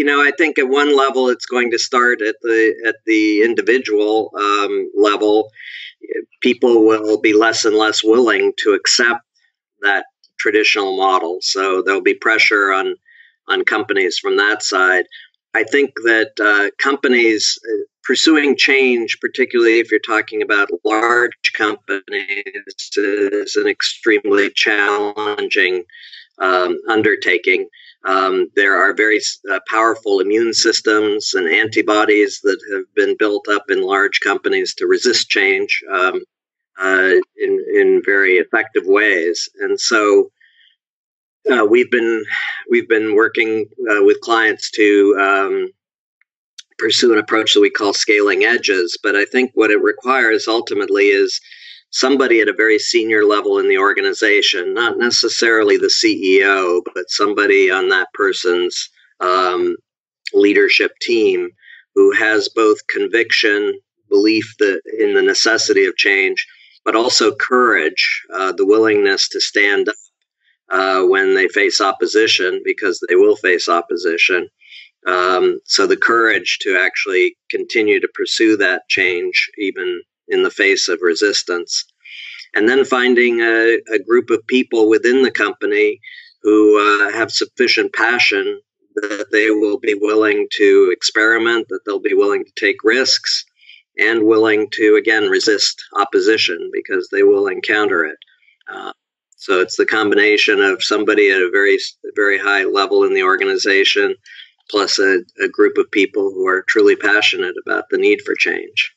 you know, I think at one level it's going to start at the at the individual um, level. People will be less and less willing to accept that traditional model, so there'll be pressure on on companies from that side. I think that uh, companies uh, pursuing change, particularly if you're talking about large companies, is an extremely challenging um, undertaking. Um, there are very uh, powerful immune systems and antibodies that have been built up in large companies to resist change um, uh, in, in very effective ways. And so uh, we've been we've been working uh, with clients to um, pursue an approach that we call scaling edges. But I think what it requires ultimately is somebody at a very senior level in the organization, not necessarily the CEO, but somebody on that person's um, leadership team who has both conviction, belief that in the necessity of change, but also courage, uh, the willingness to stand up uh, when they face opposition, because they will face opposition. Um, so the courage to actually continue to pursue that change, even in the face of resistance. And then finding a, a group of people within the company who uh, have sufficient passion that they will be willing to experiment, that they'll be willing to take risks, and willing to, again, resist opposition because they will encounter it. Uh, so it's the combination of somebody at a very, very high level in the organization, plus a, a group of people who are truly passionate about the need for change.